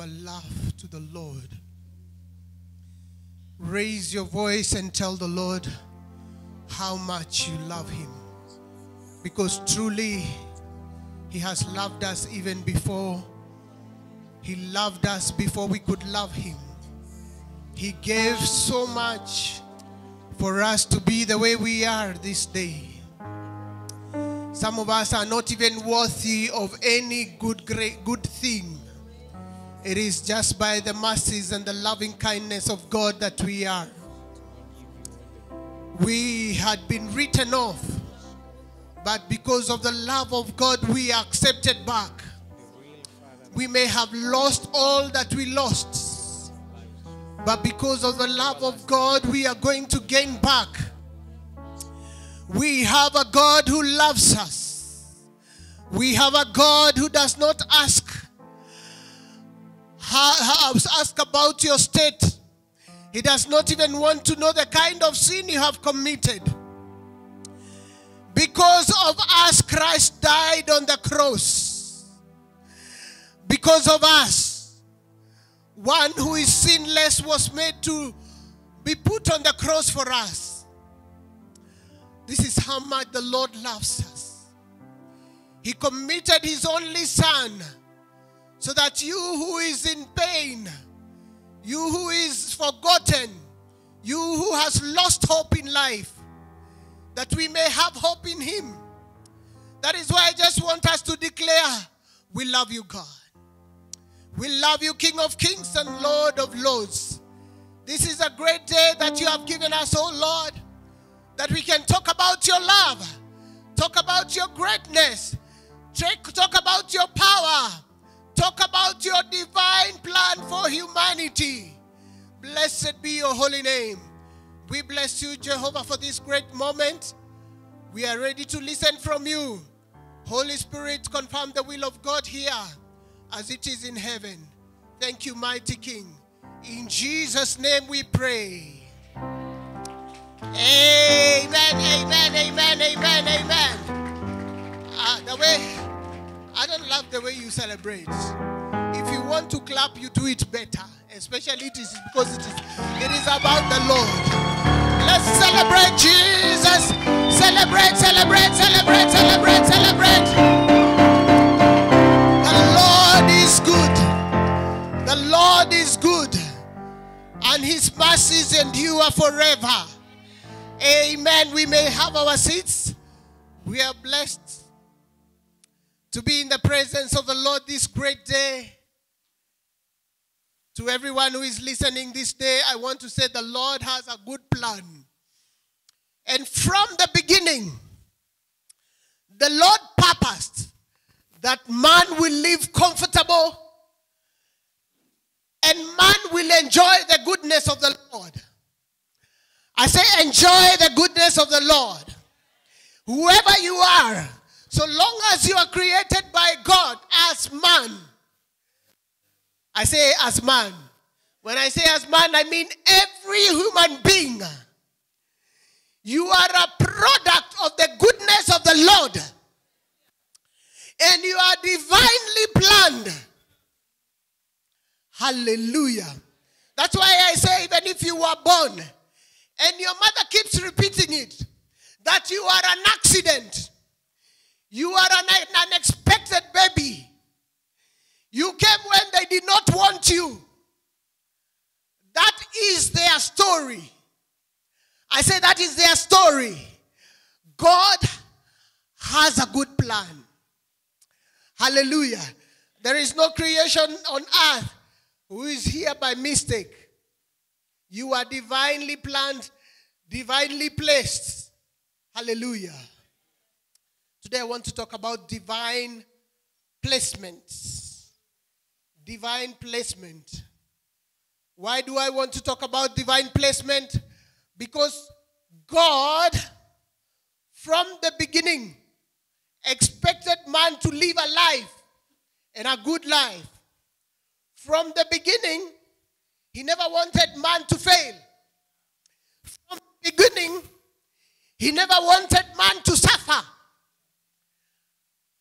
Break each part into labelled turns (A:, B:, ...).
A: our love to the Lord. Raise your voice and tell the Lord how much you love Him. Because truly, He has loved us even before He loved us before we could love Him. He gave so much for us to be the way we are this day. Some of us are not even worthy of any good great good thing. It is just by the mercies and the loving kindness of God that we are. We had been written off, but because of the love of God, we are accepted back. We may have lost all that we lost, but because of the love of God, we are going to gain back. We have a God who loves us. We have a God who does not ask ha- ha- ask about your state. He does not even want to know the kind of sin you have committed. Because of us, Christ died on the cross. Because of us, one who is sinless was made to be put on the cross for us. This is how much the Lord loves us. He committed His only Son so that you who is in pain, you who is forgotten, you who has lost hope in life, that we may have hope in Him. That is why I just want us to declare, We love you, God. We love you, King of Kings and Lord of Lords. This is a great day that you have given us, oh Lord, that we can talk about your love, talk about your greatness, talk about your humanity. Blessed be your holy name. We bless you, Jehovah, for this great moment. We are ready to listen from you. Holy Spirit, confirm the will of God here as it is in heaven. Thank you, mighty King. In Jesus' name we pray. Amen, amen, amen, amen, amen. Uh, the way I don't love the way you celebrate. If you want to clap, you do it better. Especially it is because it is it is about the Lord. Let's celebrate Jesus. Celebrate, celebrate, celebrate, celebrate, celebrate. The Lord is good. The Lord is good. And his mercies endure forever. Amen. We may have our seats. We are blessed to be in the presence of the Lord this great day. To everyone who is listening this day, I want to say the Lord has a good plan. And from the beginning, the Lord purposed that man will live comfortable and man will enjoy the goodness of the Lord. I say, enjoy the goodness of the Lord. Whoever you are, so long as you are created by God as man, I say as man. When I say as man, I mean every human being. You are a product of the goodness of the Lord. And you are divinely planned. Hallelujah. That's why I say, even if you were born and your mother keeps repeating it, that you are an accident, you are an unexpected baby. You came when they did not want you. That is their story. I say that is their story. God has a good plan. Hallelujah. There is no creation on earth who is here by mistake. You are divinely planned, divinely placed. Hallelujah. Today I want to talk about divine placements. Divine placement. Why do I want to talk about divine placement? Because God, from the beginning, expected man to live a life and a good life. From the beginning, he never wanted man to fail. From the beginning, he never wanted man to suffer.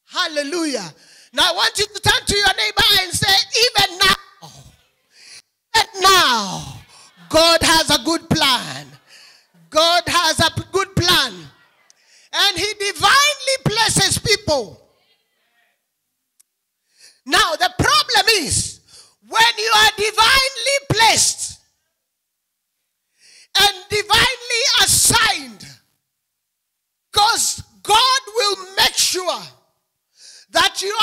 A: Hallelujah. Now I want you to turn to your neighbor and say, even now, even now, God has a good plan. God has a good plan. And He divinely blesses people. Now, the problem is when you are divinely blessed and divinely assigned, because God will make sure that your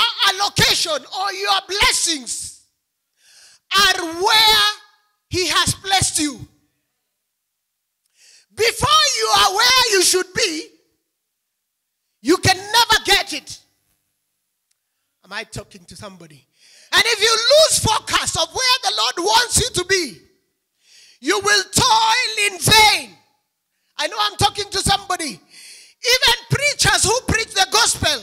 A: allocation or your blessings are where He has blessed you. Before you are where you should be, you can never get it. Am I talking to somebody? And if you lose focus of where the Lord wants you to be, you will toil in vain. I know I'm talking to somebody. Even preachers who preach the gospel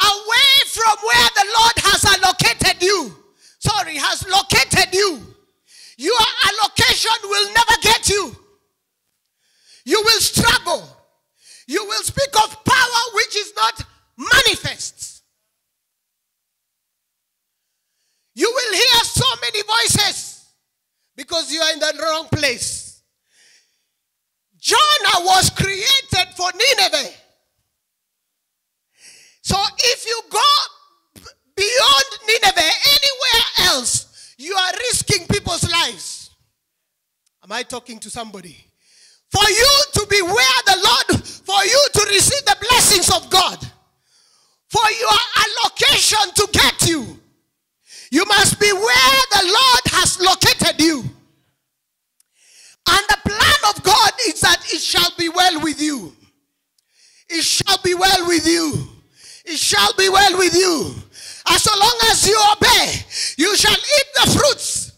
A: away from where the Lord has allocated you, sorry, has located you, your allocation will never get you. You will struggle. You will speak of power which is not manifest. You will hear so many voices because you are in the wrong place. Jonah was created for Nineveh. So if you go beyond Nineveh, anywhere else, you are risking people's lives. Am I talking to somebody? For you to be where the Lord, for you to receive the blessings of God, for your allocation to get you, you must be where the Lord has located you. And the plan of God is that it shall be well with you. It shall be well with you. It shall be well with you. As long as you obey, you shall eat the fruits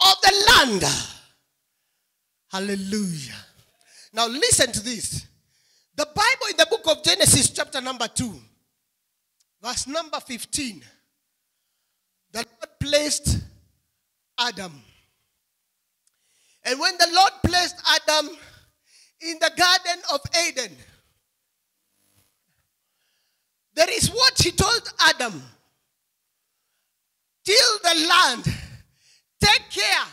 A: of the land. Hallelujah. Now listen to this. The Bible in the book of Genesis, chapter number 2, verse number 15. The Lord placed Adam. And when the Lord placed Adam in the Garden of Eden, there is what he told Adam till the land, take care,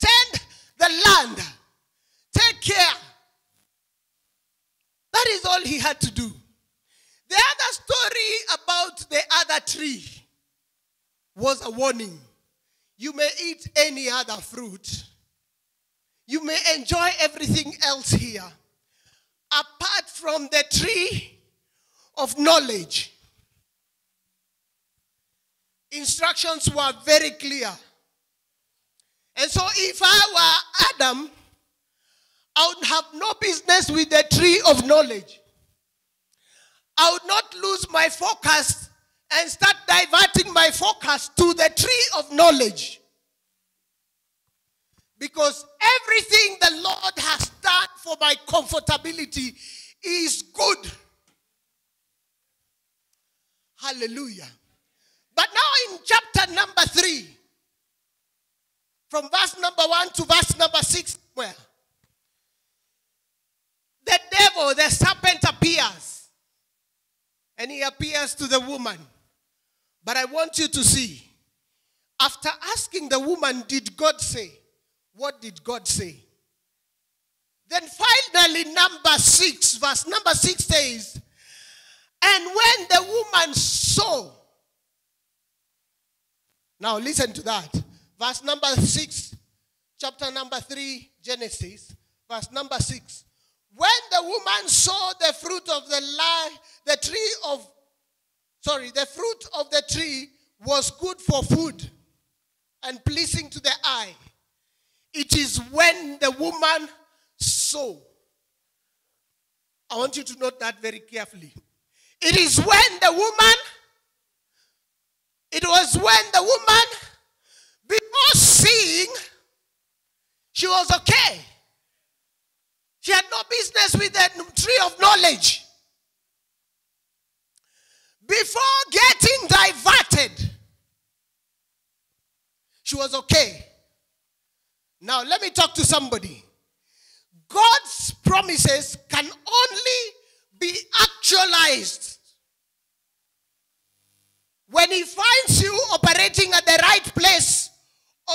A: tend the land Take care. That is all he had to do. The other story about the other tree was a warning. You may eat any other fruit. You may enjoy everything else here. Apart from the tree of knowledge. Instructions were very clear. And so if I were Adam, I would have no business with the tree of knowledge. I would not lose my focus and start diverting my focus to the tree of knowledge. Because everything the Lord has done for my comfortability is good. Hallelujah. But now in chapter number 3, from verse number 1 to verse number 6, where? the devil, the serpent appears. And he appears to the woman. But I want you to see, after asking the woman, Did God say? What did God say? Then finally, number six, verse number six says, And when the woman saw, now listen to that. Verse number six, chapter number three, Genesis, verse number six. When the woman saw the fruit of the lie, the tree of, sorry, the fruit of the tree was good for food and pleasing to the eye. It is when the woman saw. I want you to note that very carefully. It is when the woman, it was when the woman, before seeing, she was okay. She had no business with the tree of knowledge. Before getting diverted, she was okay. Now, let me talk to somebody. God's promises can only be actualized when He finds you operating at the right place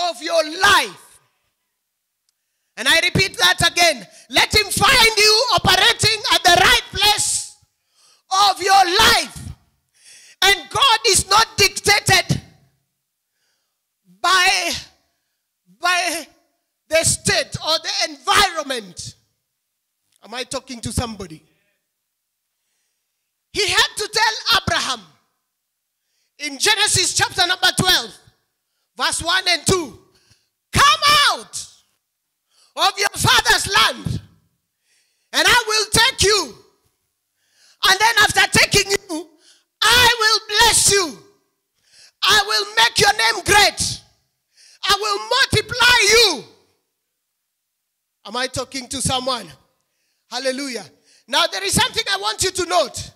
A: of your life. And I repeat that again. Let Him find you operating at the right place of your life. And God is not dictated by, by the state or the environment. Am I talking to somebody? He had to tell Abraham in Genesis chapter number 12, verse 1 and 2 Come out of your father's land, and I will take you. And then after taking you, I will bless you. I will make your name great. I will multiply you. Am I talking to someone? Hallelujah. Now, there is something I want you to note.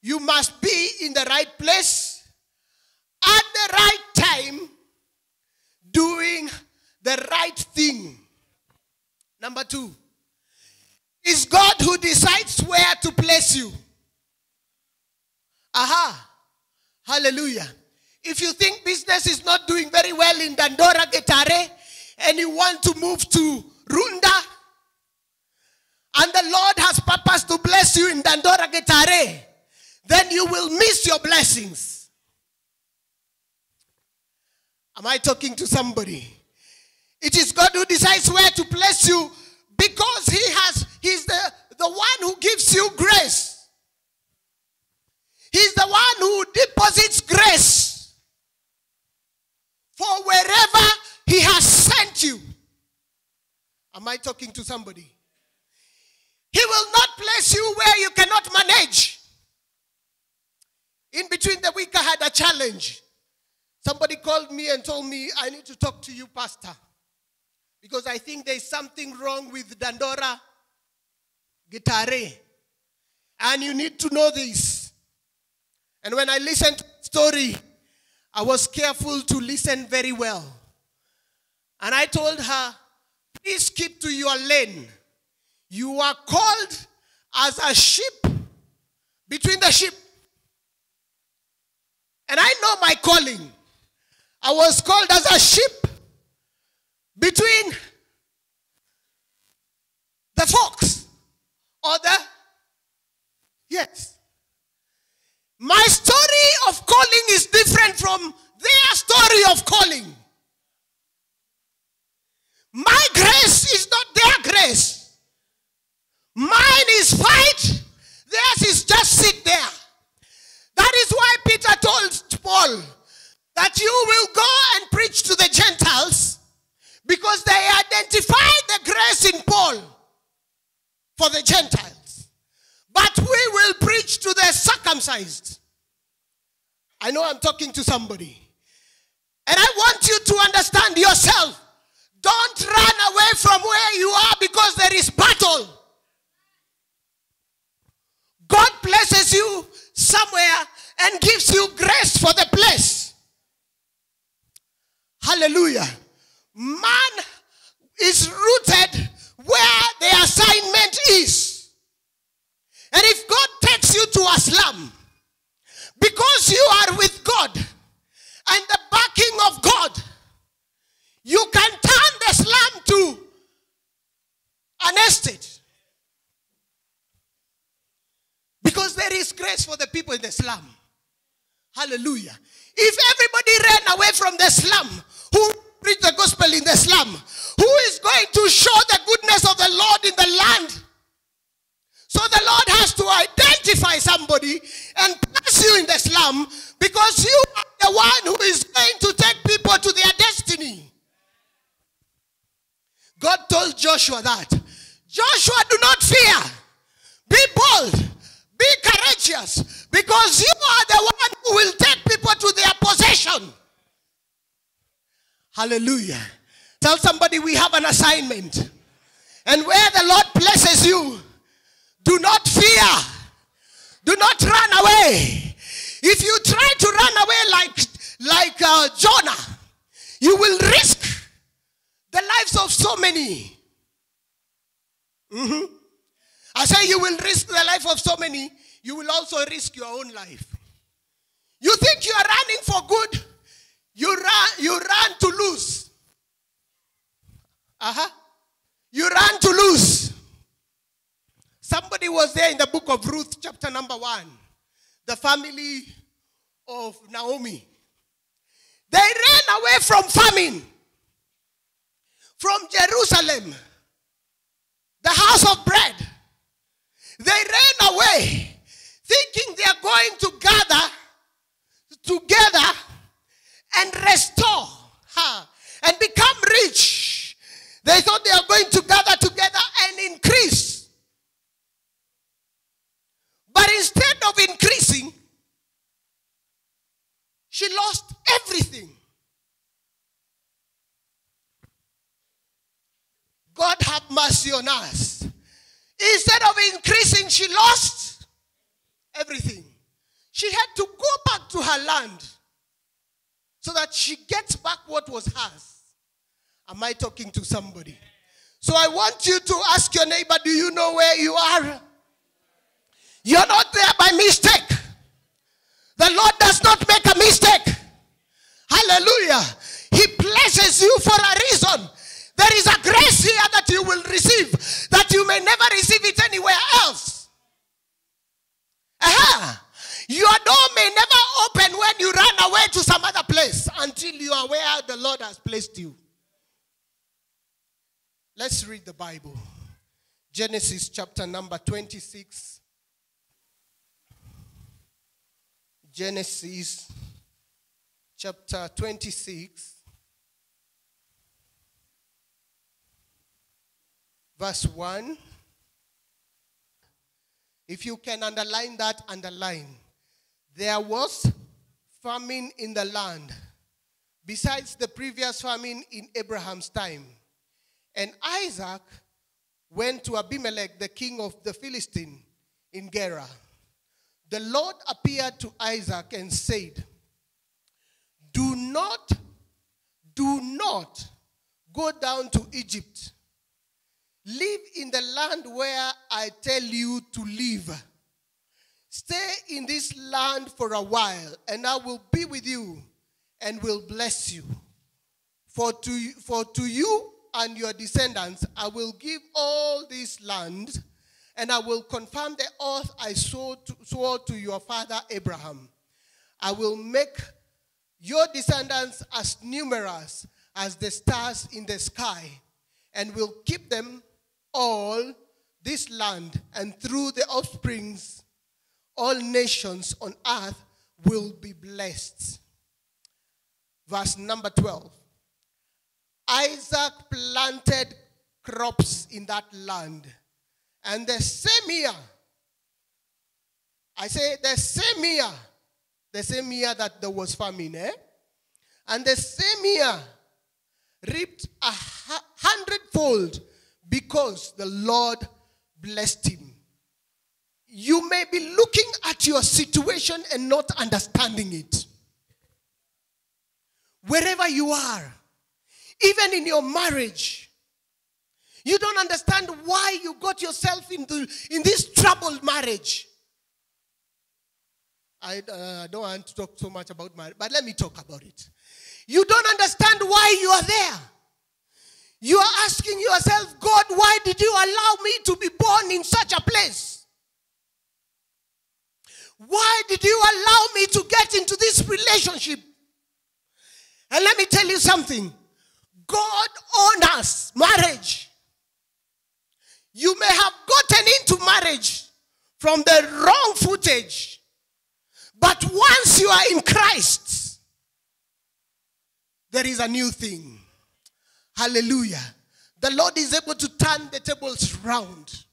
A: You must be in the right place at the right time, doing the right thing. Number two, is God who decides where to place you. Aha. Hallelujah. If you think business is not doing very well in Dandora Getare and you want to move to Runda, and the Lord has purpose to bless you in Dandora Getare, then you will miss your blessings. Am I talking to somebody? It is God who decides where to place you because He has, He's the, the one who gives you grace. He's the one who deposits grace for wherever He has sent you. Am I talking to somebody? He will not place you where you cannot manage. In between the week, I had a challenge. Somebody called me and told me, I need to talk to you, Pastor, because I think there's something wrong with Dandora Gitare. And you need to know this. And when I listened to the story, I was careful to listen very well. And I told her, please keep to your lane. You are called as a sheep between the sheep. And I know my calling. I was called as a sheep between the fox or the yes. My story of calling is different from their story of calling. My grace is not their grace. The grace in Paul for the Gentiles. But we will preach to the circumcised. I know I'm talking to somebody. And I want you to understand yourself. Don't run away from where you are because there is battle. God places you somewhere and gives you grace for the place. Hallelujah. Man is rooted where the assignment is. And if God takes you to a slum, because you are with God and the backing of God, you can turn the slum to an estate. Because there is grace for the people in the slum. Hallelujah. If everybody ran away from the slum, who preach the gospel in the slum? Who is going to show the goodness of the Lord in the land? So the Lord has to identify somebody and place you in the slum because you are the one who is going to take people to their destiny. God told Joshua that. Joshua, do not fear. Be bold. Be courageous because you are the one who will take people to their possession. Hallelujah. Tell somebody we have an assignment. And where the Lord blesses you, do not fear. Do not run away. If you try to run away like, like uh, Jonah, you will risk the lives of so many. Mhm. I say you will risk the life of so many, you will also risk your own life. You think you are running for good, you run, you run to lose. Uh huh. You run to lose. Somebody was there in the book of Ruth, chapter number one. The family of Naomi. They ran away from famine, from Jerusalem, the house of bread. They ran away thinking they are going to gather together and restore her and become rich. They thought they are going to gather together and increase. But instead of increasing, she lost everything. God have mercy on us. Instead of increasing, she lost everything. She had to go back to her land so that she gets back what was hers. Am I talking to somebody? So I want you to ask your neighbor, do you know where you are? You're not there by mistake. The Lord does not make a mistake. Hallelujah. He places you for a reason. There is a grace here that you will receive that you may never receive it anywhere else. Aha. Your door may never open when you run away to some other place until you are where the Lord has placed you. Let's read the Bible. Genesis chapter number 26. Genesis chapter 26, verse 1. If you can underline that, underline. There was famine in the land, besides the previous famine in Abraham's time. And Isaac went to Abimelech, the king of the Philistine, in Gerar. The Lord appeared to Isaac and said, Do not, do not go down to Egypt. Live in the land where I tell you to live. Stay in this land for a while, and I will be with you and will bless you. For to, for to you and your descendants I will give all this land and I will confirm the oath I swore to, swore to your father Abraham. I will make your descendants as numerous as the stars in the sky, and will keep them all this land, and through the offsprings, all nations on earth will be blessed. Verse number 12 Isaac planted crops in that land and the same year, I say the same year, the same year that there was famine, eh? And the same year reaped a hundredfold because the Lord blessed him. You may be looking at your situation and not understanding it. Wherever you are, even in your marriage, you don't understand why you got yourself into in this troubled marriage. I uh, don't want to talk so much about marriage, but let me talk about it. You don't understand why you are there. You are asking yourself, God, why did you allow me to be born in such a place? Why did you allow me to get into this relationship? And let me tell you something God honors marriage. You may have gotten into marriage from the wrong footage. But once you are in Christ, there is a new thing. Hallelujah. The Lord is able to turn the tables round.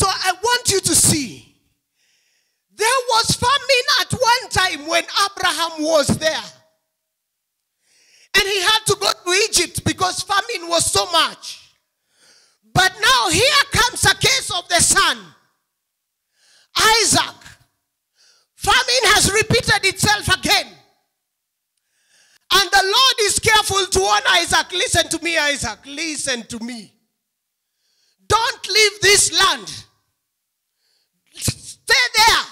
A: So I want you to see there was famine at one time when Abraham was there. And he had to go to Egypt because famine was so much. But now here comes a case of the son, Isaac. Famine has repeated itself again. And the Lord is careful to warn Isaac. Listen to me, Isaac. Listen to me. Don't leave this land. Stay there.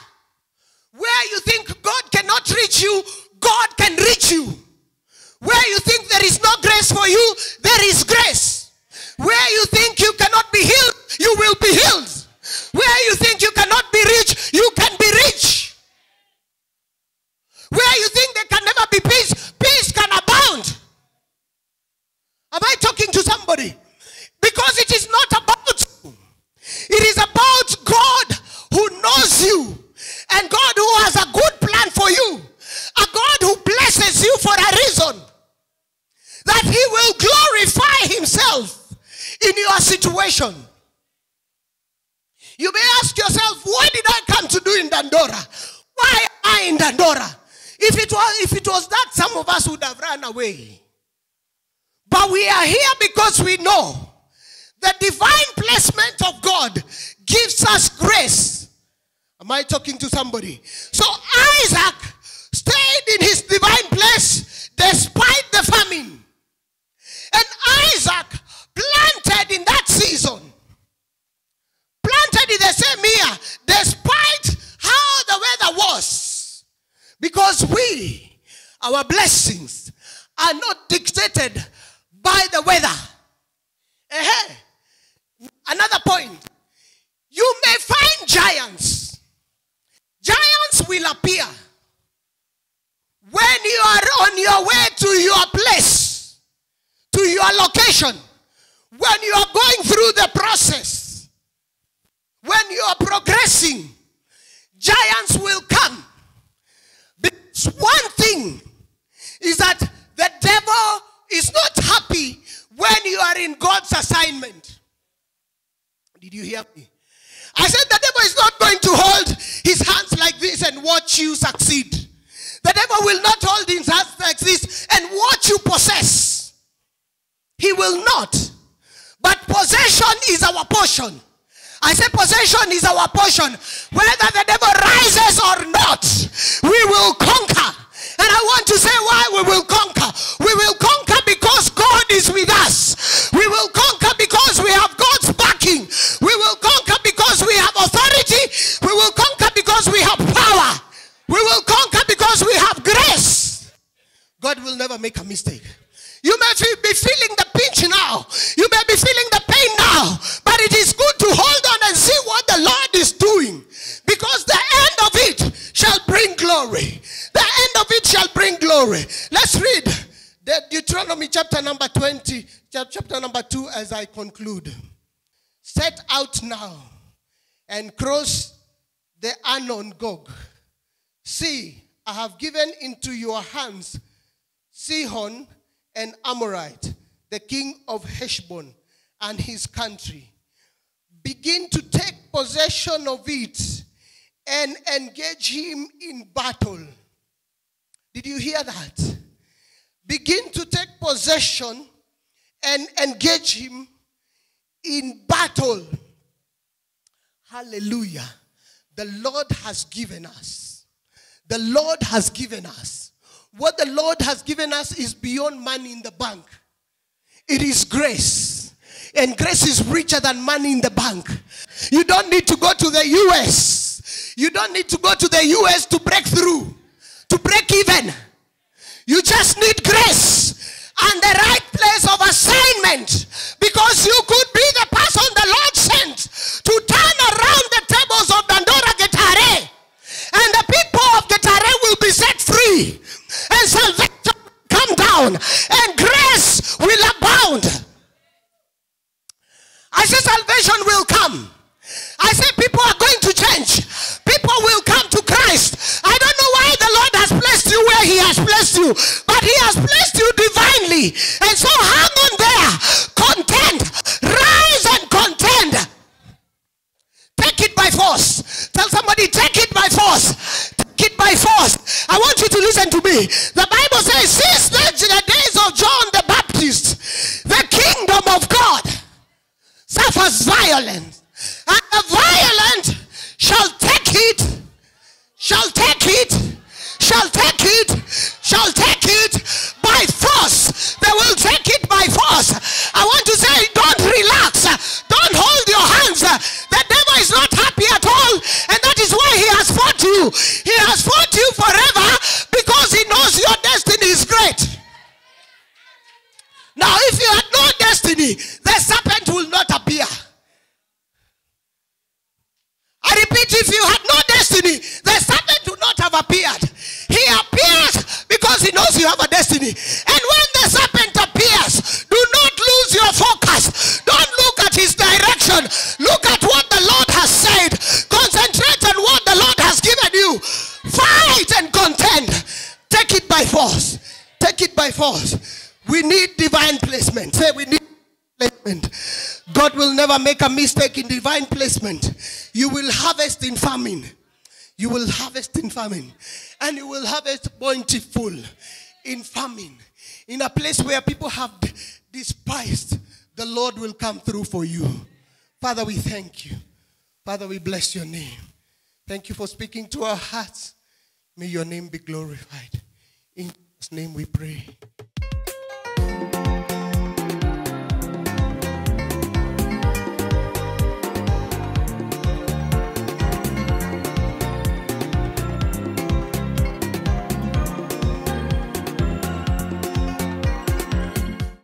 A: Where you think God cannot reach you, God can reach you. Where you think there is no grace for you, there is grace. Where you think you cannot be healed, you will be healed. Where you think you cannot be rich, you can be rich. Where you think there can never be peace, peace can abound. Am I talking to somebody? Because it is not about you. It is about God knows you, and God who has a good plan for you, a God who blesses you for a reason, that He will glorify Himself in your situation. You may ask yourself, what did I come to do in Dandora? Why am I in Dandora? If it was, if it was that, some of us would have run away. But we are here because we know the divine placement of God gives us grace Am I talking to somebody? So Isaac stayed in his divine place despite the famine. And Isaac planted in that season, planted in the same year, despite how the weather was. Because we, our blessings, are not dictated by the weather. Uh-huh. Another point. You may find giants. Giants will appear when you are on your way to your place, to your location, when you are going through the process, when you are progressing, giants will come. Because one thing is that the devil is not happy when you are in God's assignment. Did you hear me? I said the devil is not going to hold his hands like this and watch you succeed. The devil will not hold his hands like this and watch you possess. He will not. But possession is our portion. I say possession is our portion. Whether the devil rises or not, we will conquer. And I want to say why we will conquer. We will conquer because God is with us. We will conquer because we have grace. God will never make a mistake. You may be feeling the pinch now. You may be feeling the pain now. But it is good to hold on and see what the Lord is doing. Because the end of it shall bring glory. The end of it shall bring glory. Let's read the Deuteronomy chapter number 20, chapter number 2 as I conclude. Set out now and cross the Arnon Gog. See, I have given into your hands Sihon and Amorite, the king of Heshbon and his country. Begin to take possession of it and engage him in battle. Did you hear that? Begin to take possession and engage him in battle. Hallelujah. The Lord has given us. The Lord has given us. What the Lord has given us is beyond money in the bank, it is grace. And grace is richer than money in the bank. You don't need to go to the US. You don't need to go to the US to break through, to break even. You just need grace and the right place of assignment because you could be the person the Lord sent to turn around the tables of Dandora Getare. And the people of Getare will be set free. And salvation will come down. And grace will abound. I say salvation will come. I say people are going to change. People will come to Christ. I don't know why the Lord has placed you where He has placed you, but He has placed you divinely. And so hang on there. Contend. Rise and contend. Take it by force. Tell somebody, take it by force. Take it by force. I want you to listen to me. The Bible says, since the, the days of John the Baptist, the kingdom of God suffers violence. And the violent shall take it, shall take it, shall take it, shall take it by force. They will take it by force. I want to say, don't relax. Don't hold your hands. The devil is not happy at all. And that is why he has fought you. He has fought you forever because he knows your destiny is great. Now, if you had no destiny, the serpent will not appear. I repeat, if you had no destiny, the serpent would not have appeared. He appears because he knows you have a destiny. And when the serpent appears, do not lose your focus. Don't look at his direction. Look at what the Lord has said. Concentrate on what the Lord has given you. Fight and contend. Take it by force. Take it by force. We need divine placement. Say we need placement. God will never make a mistake in divine placement. You will harvest in famine. You will harvest in famine. And you will harvest bountiful in famine. In a place where people have despised, the Lord will come through for you. Father, we thank you. Father, we bless your name. Thank you for speaking to our hearts. May your name be glorified. In Jesus' name we pray.